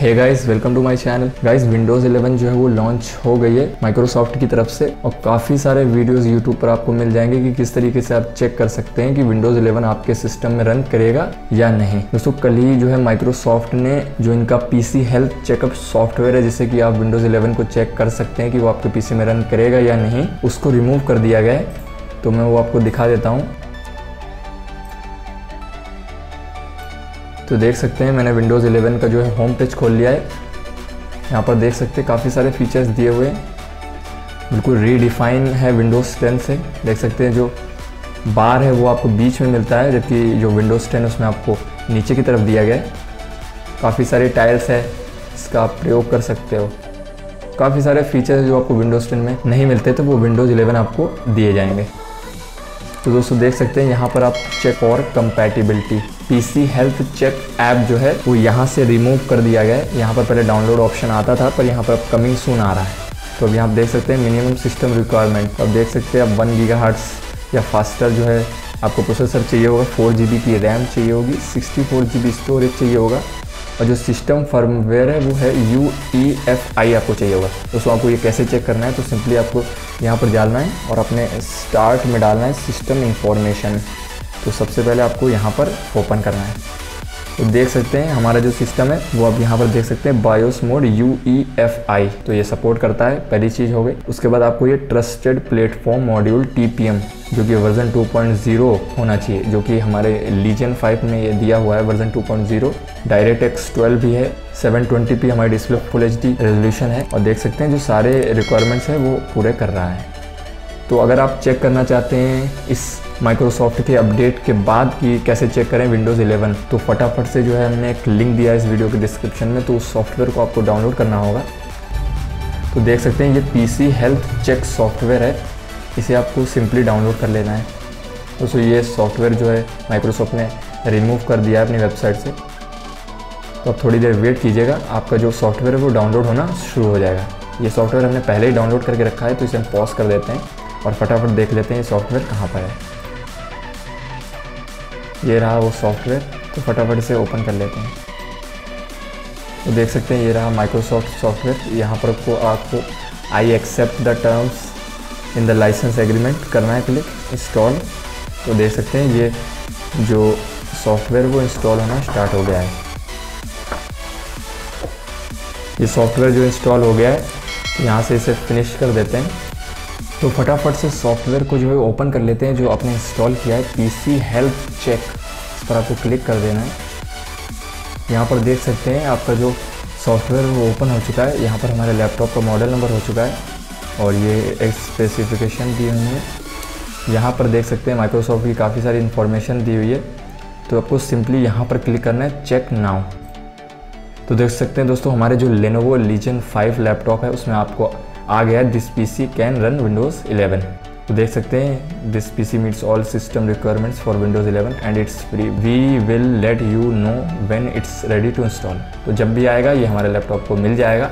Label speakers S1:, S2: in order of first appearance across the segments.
S1: Hey guys welcome to my channel guys Windows 11 जो है वो लॉन्च हो गई है माइक्रोसॉफ्ट की तरफ़ से और काफ़ी सारे वीडियोस यूट्यूब पर आपको मिल जाएँगे कि किस तरीके से आप चेक कर सकते हैं कि विंडोज़ 11 आपके सिस्टम में रन करेगा या नहीं। दोस्तों, कल ही जो है माइक्रोसॉफ्ट ने जो इनका पीसी हेल्थ चेकअप सॉफ्टवेयर है, जिससे कि आप विंडोज़ 11 को चेक कर सकते हैं कि वो आपके पीसी में रन करेगा या नहीं, उसको रिमूव कर दिया गया है। तो मैं वो आपको दिखा देता हूँ। तो देख सकते हैं, मैंने विंडोज़ 11 का जो है होम पेज खोल लिया है। यहाँ पर देख सकते हैं, काफ़ी सारे फीचर्स दिए हुए बिल्कुल रीडिफाइन है विंडोज़ 10 से। देख सकते हैं, जो बार है वो आपको बीच में मिलता है, जबकि जो विंडोज़ 10 उसमें आपको नीचे की तरफ़ दिया गया है। काफ़ी सारे टाइल्स है, इसका आप प्रयोग कर सकते हो। काफ़ी सारे फीचर्स जो आपको विंडोज़ टेन में नहीं मिलते तो वो विंडोज़ 11 आपको दिए जाएँगे। तो दोस्तों देख सकते हैं, यहाँ पर आप चेक और compatibility PC health check app जो है, वो यहाँ से रिमूव कर दिया गया है। यहाँ पर पहले डाउनलोड ऑप्शन आता था, पर यहाँ पर अब कमिंग सून आ रहा है। तो अभी आप देख सकते हैं मिनिमम सिस्टम रिक्वायरमेंट अब देख सकते हैं, अब वन गीगा या फास्टर जो है, आपको प्रोसेसर चाहिए होगा फोर जी की रैम चाहिए होगी सिक्सटी फोर जी स्टोरेज चाहिए होगा। और जो सिस्टम फर्मवेयर है, वो है यू ई एफ़ आई आपको चाहिए होगा। दोस्तों, आपको ये कैसे चेक करना है तो सिंपली आपको यहाँ पर डालना है और अपने स्टार्ट में डालना है सिस्टम इंफॉर्मेशन तो सबसे पहले आपको यहाँ पर ओपन करना है। तो देख सकते हैं, हमारा जो सिस्टम है, वो आप यहाँ पर देख सकते हैं BIOS mode U E F I तो ये सपोर्ट करता है, पहली चीज़ हो गई। उसके बाद आपको ये trusted platform module T P M जो कि वर्जन 2.0 होना चाहिए, जो कि हमारे लीजन 5 में ये दिया हुआ है वर्जन 2.0 डायरेक्ट एक्स ट्वेल्व भी है 720p हमारी display full H D resolution है, और देख सकते हैं जो सारे रिक्वायरमेंट्स हैं, वो पूरे कर रहा है। तो अगर आप चेक करना चाहते हैं इस माइक्रोसॉफ्ट के अपडेट के बाद कि कैसे चेक करें विंडोज़ 11 तो फटाफट से जो है हमने एक लिंक दिया है इस वीडियो के डिस्क्रिप्शन में तो उस सॉफ्टवेयर को आपको डाउनलोड करना होगा। तो देख सकते हैं ये पीसी हेल्थ चेक सॉफ्टवेयर है, इसे आपको सिंपली डाउनलोड कर लेना है। दोस्तों, ये सॉफ्टवेयर जो है माइक्रोसॉफ्ट ने रिमूव कर दिया है अपनी वेबसाइट से। तो आप थोड़ी देर वेट कीजिएगा, आपका जो सॉफ्टवेयर है वो डाउनलोड होना शुरू हो जाएगा। ये सॉफ्टवेयर हमने पहले ही डाउनलोड करके रखा है तो इसे हम पॉज कर देते हैं। और फटाफट देख लेते हैं ये सॉफ्टवेयर कहाँ पर है। ये रहा वो सॉफ्टवेयर तो फटाफट इसे ओपन कर लेते हैं। तो देख सकते हैं ये रहा माइक्रोसॉफ्ट सॉफ्टवेयर यहाँ पर आपको आपको I accept the terms in the license agreement करना है क्लिक इंस्टॉल तो देख सकते हैं ये जो सॉफ्टवेयर वो इंस्टॉल होना स्टार्ट हो गया है। ये सॉफ्टवेयर जो इंस्टॉल हो गया है, यहाँ से इसे फिनिश कर देते हैं। तो फटाफट से सॉफ्टवेयर को जो है ओपन कर लेते हैं, जो आपने इंस्टॉल किया है पीसी हेल्थ चेक इस पर आपको क्लिक कर देना है। यहाँ पर देख सकते हैं, आपका जो सॉफ्टवेयर वो ओपन हो चुका है। यहाँ पर हमारे लैपटॉप का मॉडल नंबर हो चुका है और ये स्पेसिफिकेशन दी हुई है। यहाँ पर देख सकते हैं माइक्रोसॉफ्ट की काफ़ी सारी इन्फॉर्मेशन दी हुई है। तो आपको सिंपली यहाँ पर क्लिक करना है चेक नाउ तो देख सकते हैं दोस्तों, हमारे जो लेनोवो लीजन 5 लैपटॉप है, उसमें आपको आ गया this PC can run Windows 11 तो देख सकते हैं this PC meets all system requirements for Windows 11 and it's free we will let you know when it's ready to install तो जब भी आएगा, ये हमारे लैपटॉप को मिल जाएगा।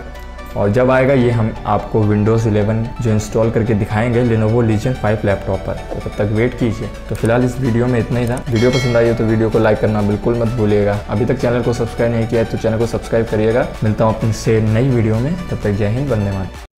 S1: और जब आएगा, ये हम आपको विंडोज़ 11 जो इंस्टॉल करके दिखाएँगे लेनोवो लीजन 5 लैपटॉप पर। तो तब तक वेट कीजिए। तो फ़िलहाल इस वीडियो में इतना ही था। वीडियो पसंद आई हो तो वीडियो को लाइक करना बिल्कुल मत भूलिएगा। अभी तक चैनल को सब्सक्राइब नहीं किया है तो चैनल को सब्सक्राइब करिएगा। मिलता हूँ अपने से नई वीडियो में। तब तक जय हिंद मातरम।